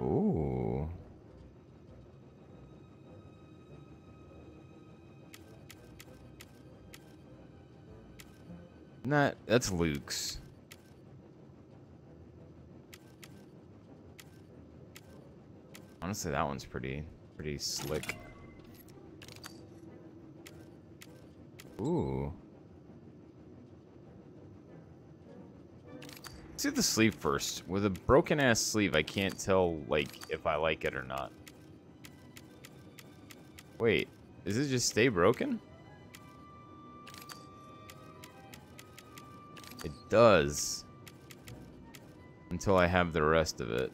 Ooh. Not that's Luke's. Honestly, that one's pretty pretty slick. Ooh. Do the sleeve first. With a broken ass sleeve, I can't tell like if I like it or not. Wait, does it just stay broken? It does. Until I have the rest of it.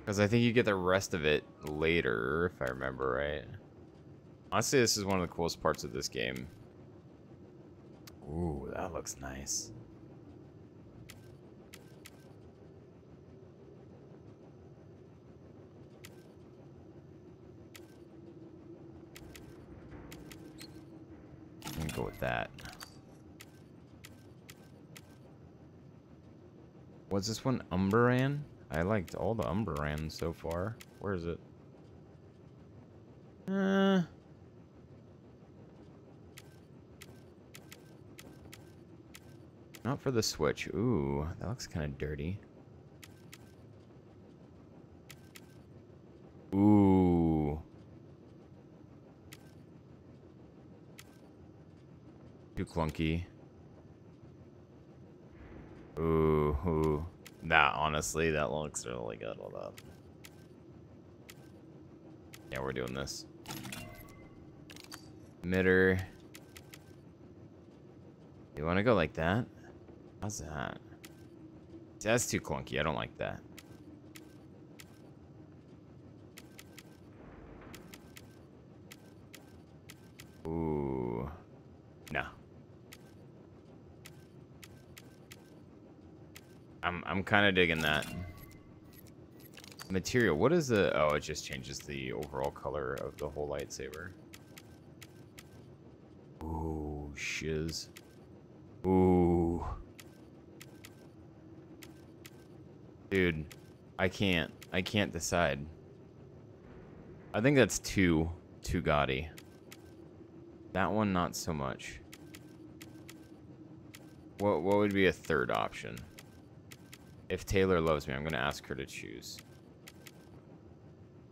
Because I think you get the rest of it later, if I remember right. Honestly, this is one of the coolest parts of this game. Ooh, that looks nice. I'm go with that. Was this one Umberan? I liked all the Umberan so far. Where is it? Uh... Not for the Switch. Ooh, that looks kind of dirty. Ooh. Too clunky. Ooh, ooh. Nah, honestly, that looks really good. Hold up. Yeah, we're doing this. Mitter. You want to go like that? How's that? That's too clunky. I don't like that. Ooh. No. I'm I'm kind of digging that. Material. What is the... Oh, it just changes the overall color of the whole lightsaber. Ooh, shiz. Ooh. Dude, I can't. I can't decide. I think that's too, too gaudy. That one, not so much. What, what would be a third option? If Taylor loves me, I'm going to ask her to choose.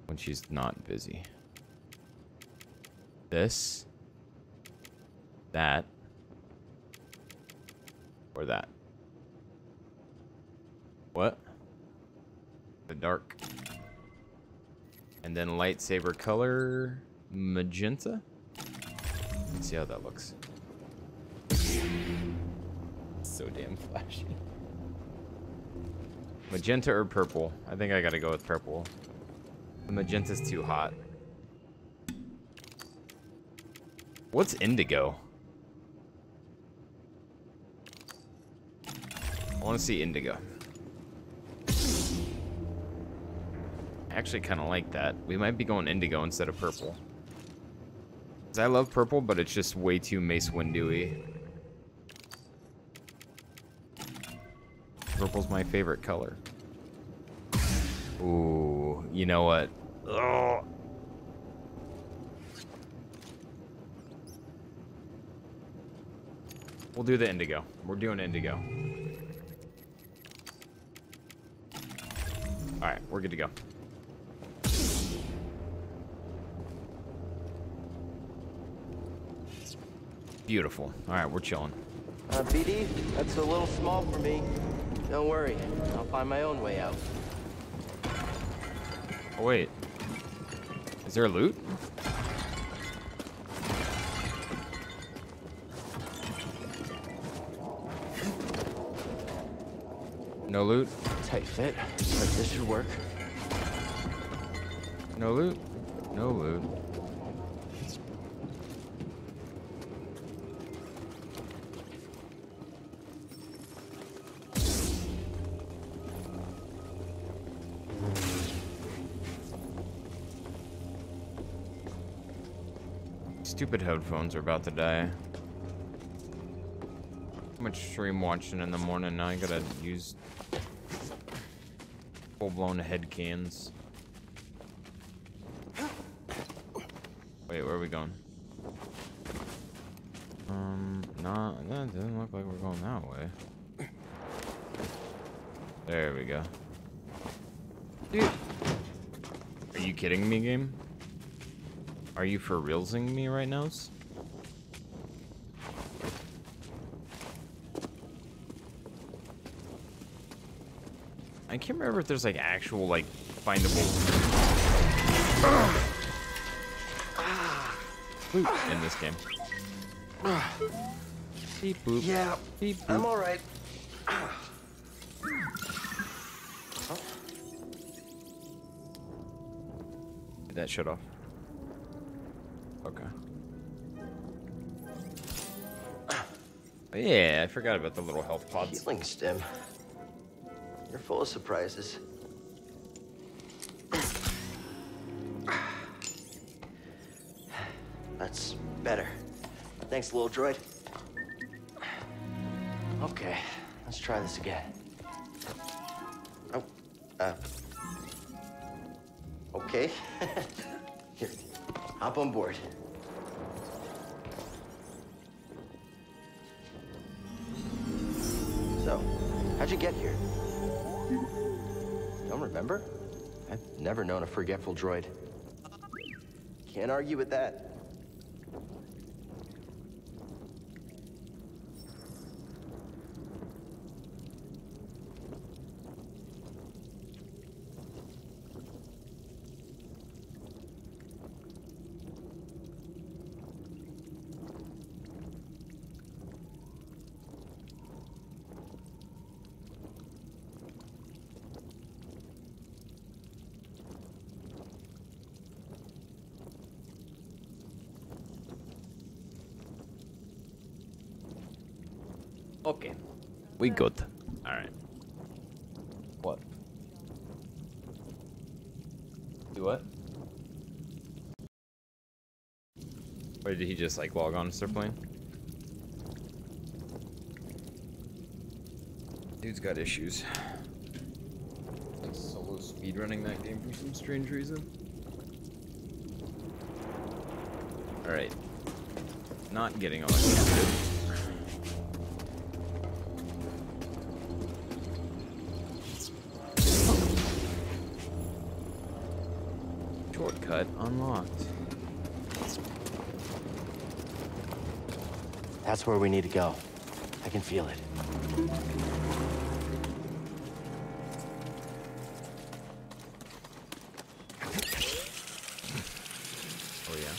When she's not busy. This. That. Or that. What? The dark. And then lightsaber color magenta. Let's see how that looks. So damn flashy. Magenta or purple? I think I gotta go with purple. The magenta's too hot. What's indigo? I want to see indigo. Actually kind of like that. We might be going indigo instead of purple. Cause I love purple, but it's just way too Mace Windu-y. Purple's my favorite color. Ooh, you know what? Ugh. We'll do the indigo. We're doing indigo. Alright, we're good to go. Beautiful. Alright, we're chilling. Uh, BD, that's a little small for me. Don't worry, I'll find my own way out. Oh, wait. Is there a loot? No loot? Tight fit, but this should work. No loot? No loot. Stupid headphones are about to die. How much stream watching in the morning. Now I gotta use full-blown head cans. Wait, where are we going? Um, nah, that doesn't look like we're going that way. There we go. Dude. Are you kidding me, game? Are you for realsing me right now? I can't remember if there's like actual like findable loot in this game. Beep boop. Yeah, Beep boop. I'm all right. That shut off. Okay. Oh, yeah, I forgot about the little health pods. Healing stem. You're full of surprises. That's better. Thanks, little droid. Okay, let's try this again. Oh, uh. Okay. Here, hop on board. So, how'd you get here? Don't remember? I've never known a forgetful droid. Can't argue with that. Okay. We good. Alright. What? Do what? Or did he just like log on to start playing? Dude's got issues. Like solo speedrunning that game for some strange reason. Alright. Not getting electrocuted. Shortcut That's where we need to go. I can feel it. Oh yeah.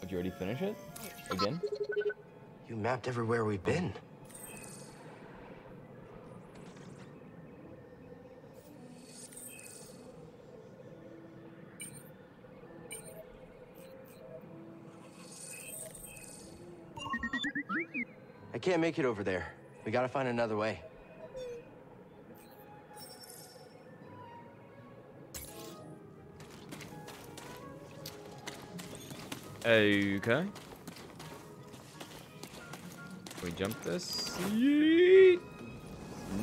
Did you already finish it? Again? You mapped everywhere we've been. I can't make it over there. We gotta find another way. Okay. We jump this? Yeet.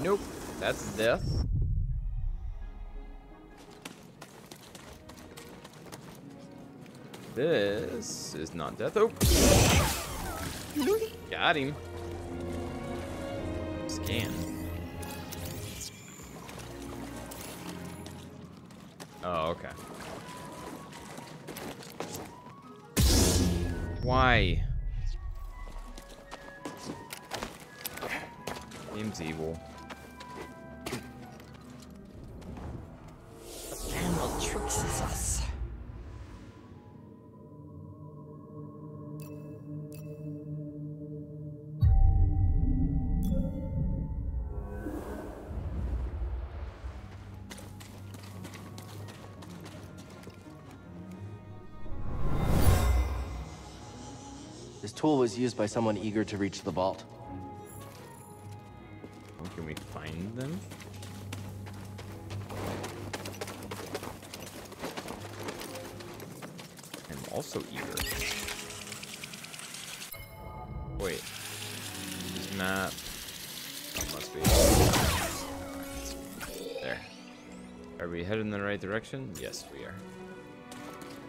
Nope. That's death. This is not death. Oh. Got him. Scan. Oh, okay. Why? Game's evil. Tool was used by someone eager to reach the vault. Oh, can we find them? I'm also eager. Wait. This map. That must be. There. Are we headed in the right direction? Yes, we are.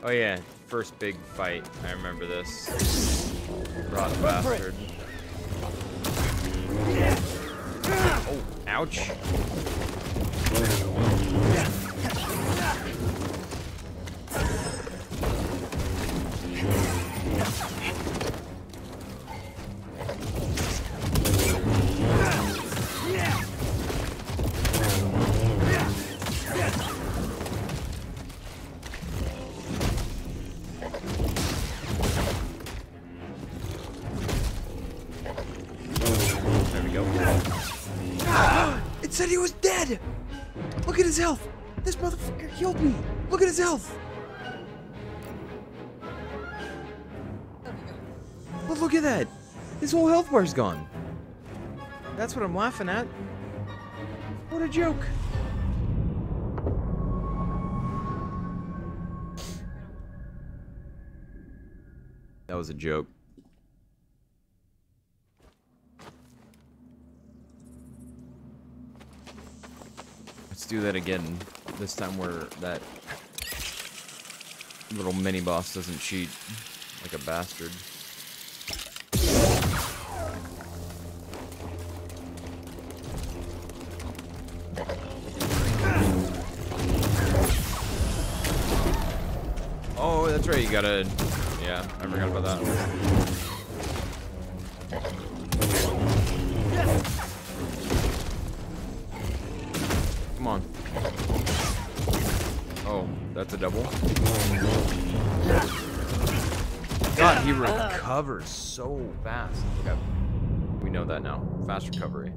Oh yeah, first big fight. I remember this. Rot bastard. Oh, ouch. Bar's gone. That's what I'm laughing at. What a joke. That was a joke. Let's do that again. This time where that little mini boss doesn't cheat like a bastard. Gotta. Yeah, I forgot about that. Come on. Oh, that's a double. God, he recovers so fast. Okay. We know that now. Fast recovery.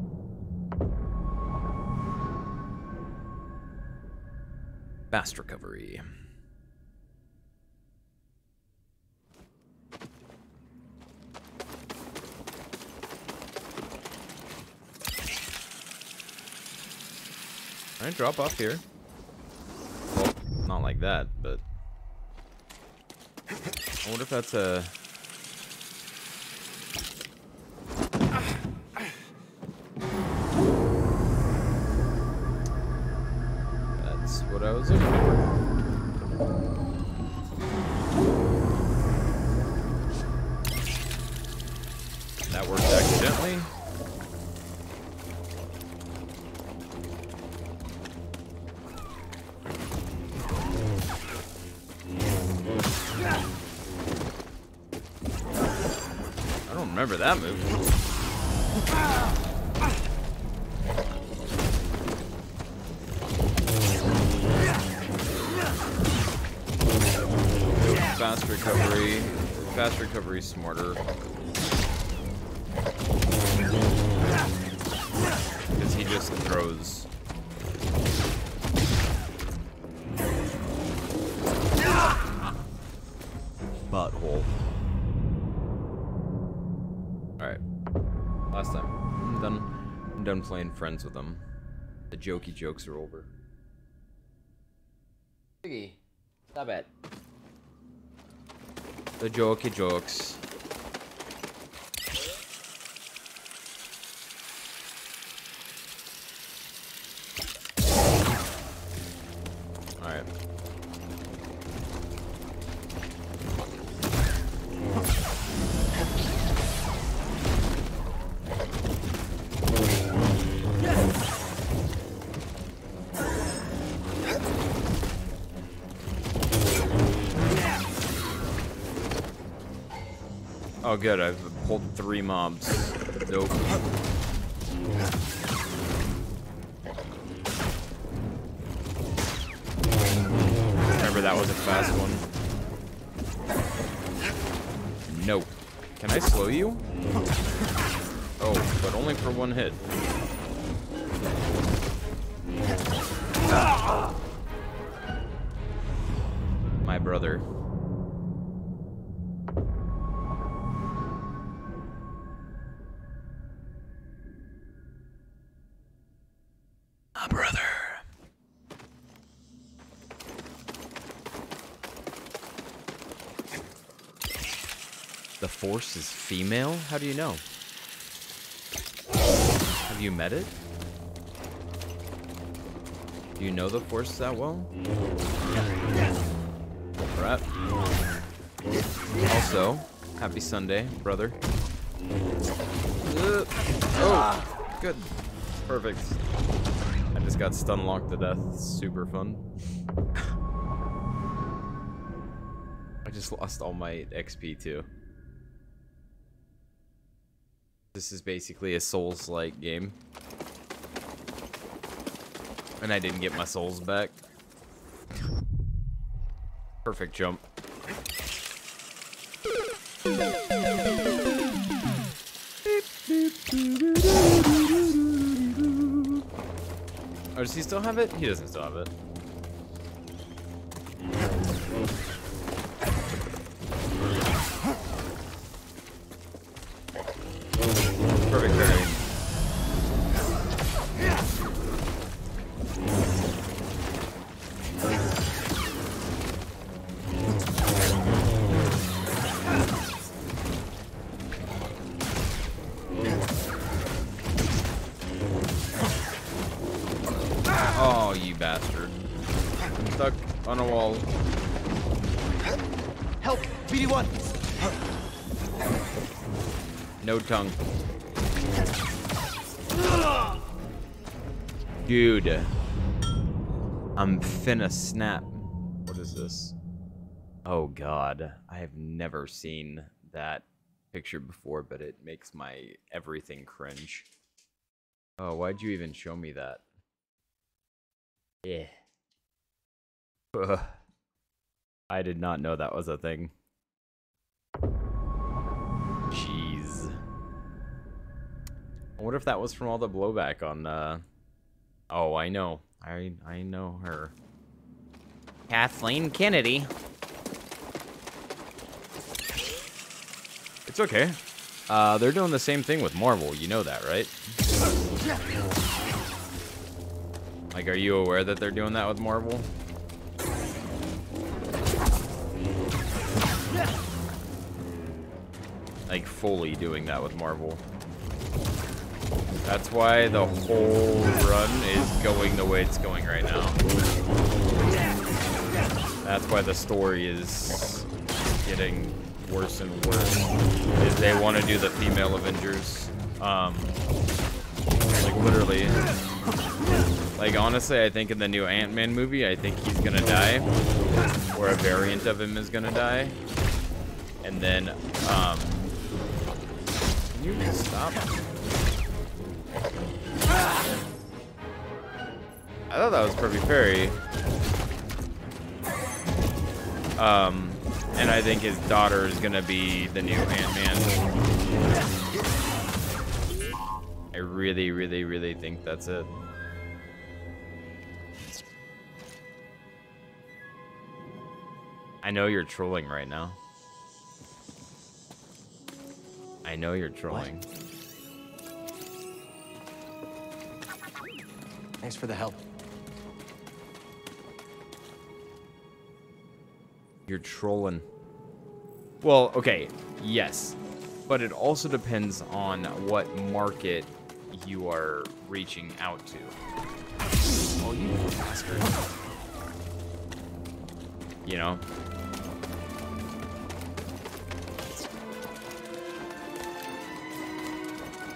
Fast recovery. I drop off here? Well, not like that, but... I wonder if that's a... I that move. Fast recovery. Fast recovery smarter. Because he just throws. Done. Playing friends with them. The jokey jokes are over. Piggy, stop it. The jokey jokes. Oh good, I've pulled three mobs. Nope. Remember that was a fast one. No. Can I slow you? Oh, but only for one hit. The Force is female? How do you know? Have you met it? Do you know the Force that well? Brett. Also, happy Sunday, brother. Uh, oh, good. Perfect. I just got stun locked to death. Super fun. I just lost all my XP too. This is basically a Souls-like game. And I didn't get my souls back. Perfect jump. Oh, does he still have it? He doesn't still have it. I'm finna snap. What is this? Oh god. I have never seen that picture before, but it makes my everything cringe. Oh, why'd you even show me that? Yeah. Ugh. I did not know that was a thing. Jeez. I wonder if that was from all the blowback on, uh... Oh, I know. I, I know her. Kathleen Kennedy. It's okay. Uh, they're doing the same thing with Marvel. You know that, right? Like, are you aware that they're doing that with Marvel? Like, fully doing that with Marvel. That's why the whole run is going the way it's going right now. That's why the story is getting worse and worse. Is they want to do the female Avengers. Um, like literally. Like honestly, I think in the new Ant-Man movie, I think he's gonna die, or a variant of him is gonna die, and then um, can you stop? I thought that was Perfect Fairy. Um, and I think his daughter is gonna be the new Ant-Man. I really, really, really think that's it. I know you're trolling right now. I know you're trolling. Thanks for the help. You're trolling. Well, okay, yes. But it also depends on what market you are reaching out to. Oh, you bastard. You know?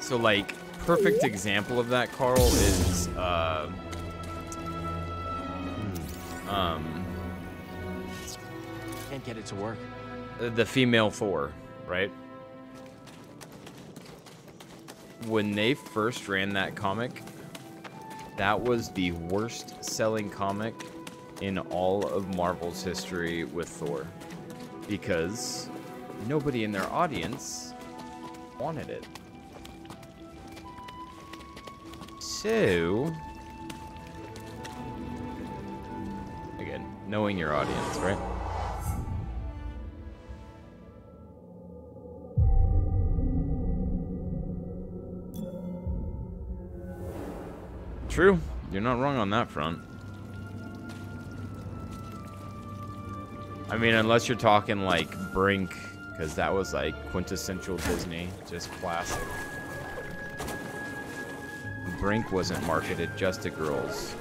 So, like, perfect example of that, Carl, is, uh, um, Can't get it to work. the female Thor, right? When they first ran that comic, that was the worst selling comic in all of Marvel's history with Thor. Because nobody in their audience wanted it. So, again, knowing your audience, right? True. You're not wrong on that front. I mean, unless you're talking like Brink because that was like quintessential Disney, just classic. Brink wasn't marketed just to girls.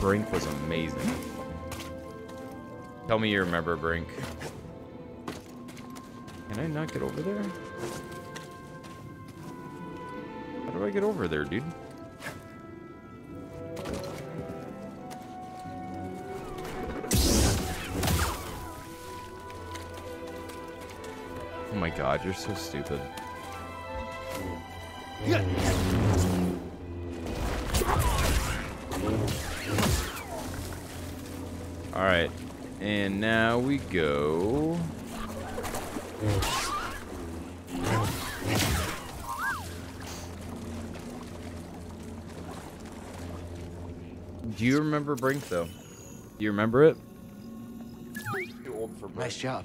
Brink was amazing. Tell me you remember Brink. Can I not get over there? How do I get over there, dude? Oh my god, you're so stupid. Alright, and now we go... Do you remember Brink, though? Do you remember it? Too old for Brink. Nice job.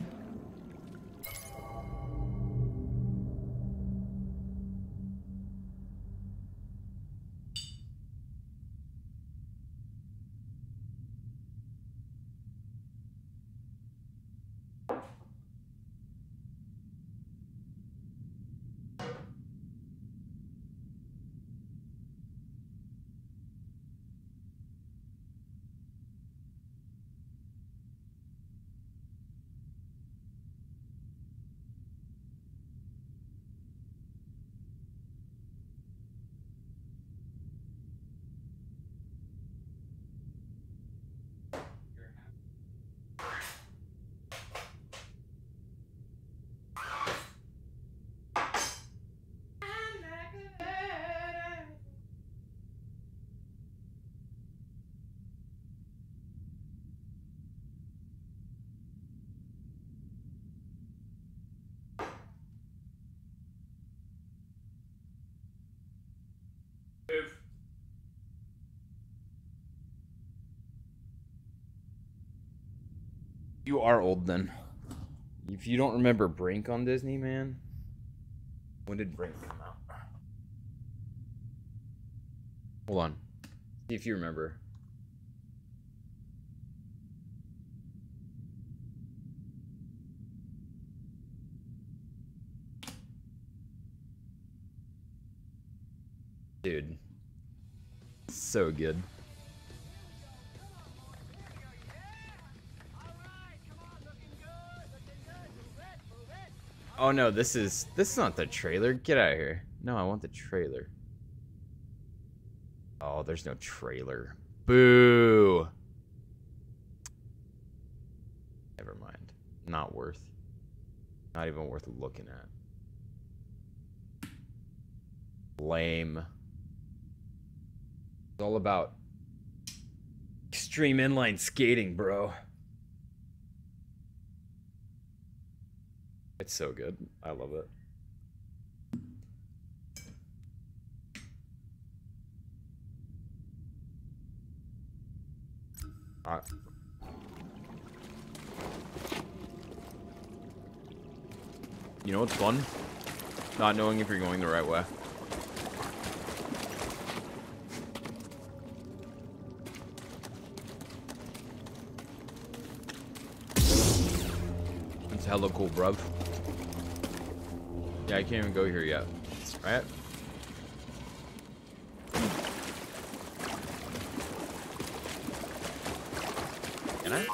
You are old then. If you don't remember Brink on Disney, man. When did Brink come out? Hold on. See if you remember. Dude. So good. Oh no, this is this is not the trailer. Get out of here. No, I want the trailer. Oh, there's no trailer. Boo. Never mind. Not worth. Not even worth looking at. Lame. It's all about extreme inline skating, bro. It's so good. I love it. Uh, you know what's fun? Not knowing if you're going the right way. It's hella cool, bruv. Yeah, I can't even go here yet. Right? Can I?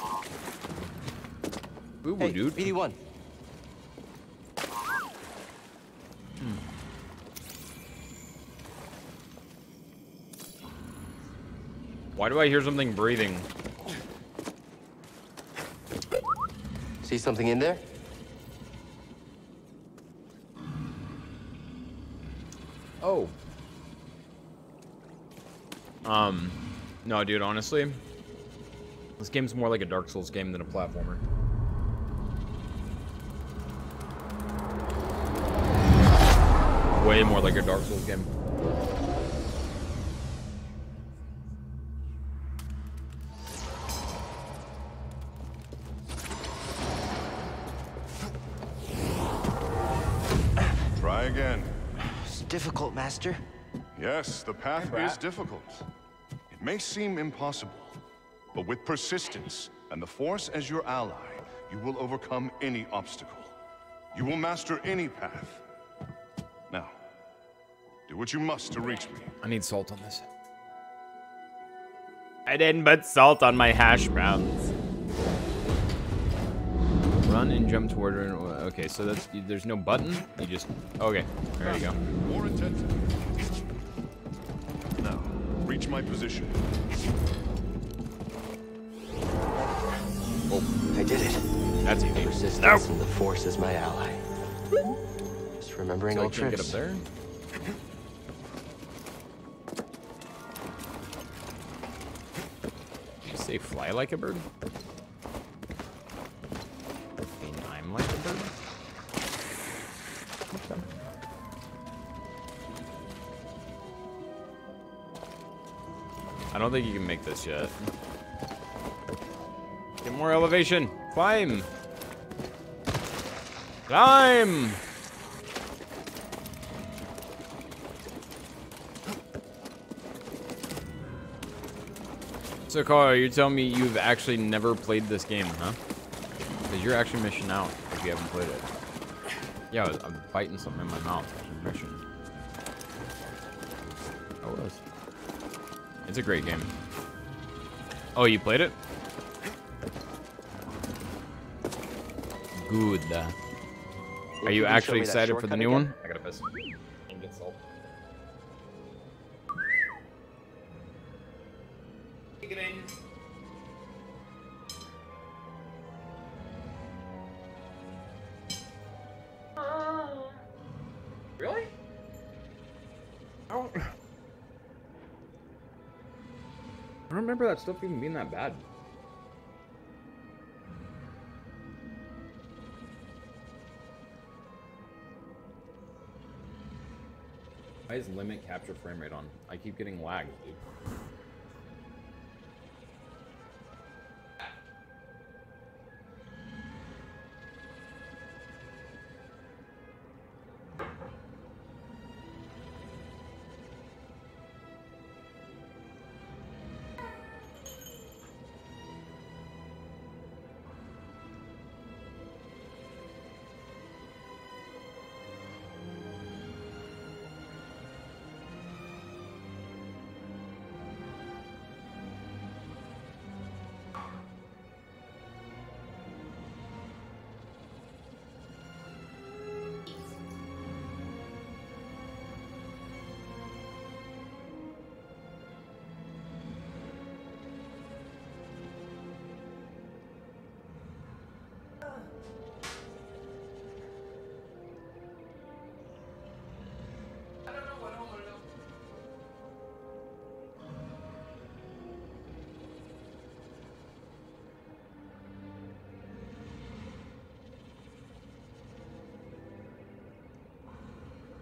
Boo boo, Hey, dude. BD1. Why do I hear something breathing? See something in there? Um, no, dude, honestly, this game's more like a Dark Souls game than a platformer. Way more like a Dark Souls game. Try again. It's difficult, Master. Yes, the path is difficult. It may seem impossible, but with persistence and the Force as your ally, you will overcome any obstacle. You will master any path. Now, do what you must to reach me. I need salt on this. I didn't put salt on my hash browns. Run and jump toward her. Okay, so that's there's no button. You just okay. There you go. More intensity. Now, reach my position. Oh. I did it. That's easy. Persistence and the Force is my ally. Just remembering So I old can't get up tricks. there. Did you say fly like a bird? Don't think you can make this yet. Get more elevation. Climb. Climb. So, Carl, you're telling me you've actually never played this game, huh? Because you're actually missing out if you haven't played it. Yeah, I I'm biting something in my mouth. Missing. Oh, was. It's a great game. Oh, you played it? Good. Are you can actually excited for the new one? I gotta piss. Remember that stuff even being that bad. Why is limit capture frame rate on? I keep getting lagged, dude.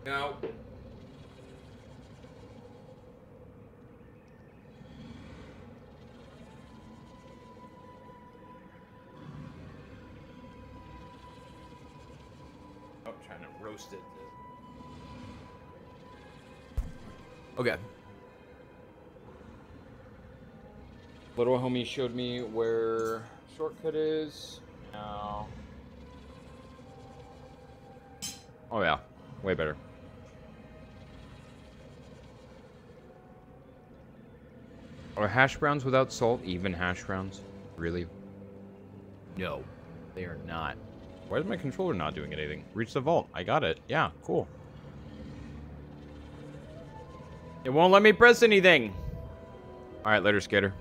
Now. Oh, trying to roast it. Okay. Little homie showed me where shortcut is. Now. Oh yeah, way better. Are hash browns without salt even hash browns? Really? No, they are not. Why is my controller not doing anything? Reach the vault. I got it. Yeah, cool. It won't let me press anything. All right, later, skater.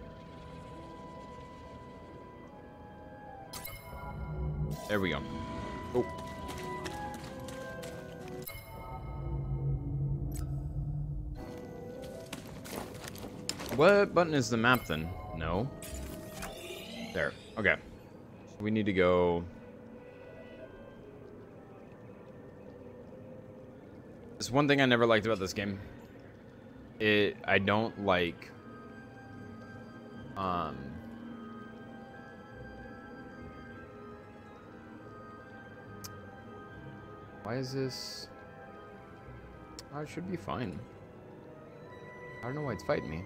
There we go. Oh. What button is the map then? No. There. Okay. We need to go. It's one thing I never liked about this game. It I don't like um Why is this Oh, should be fine. I don't know why it's fighting me.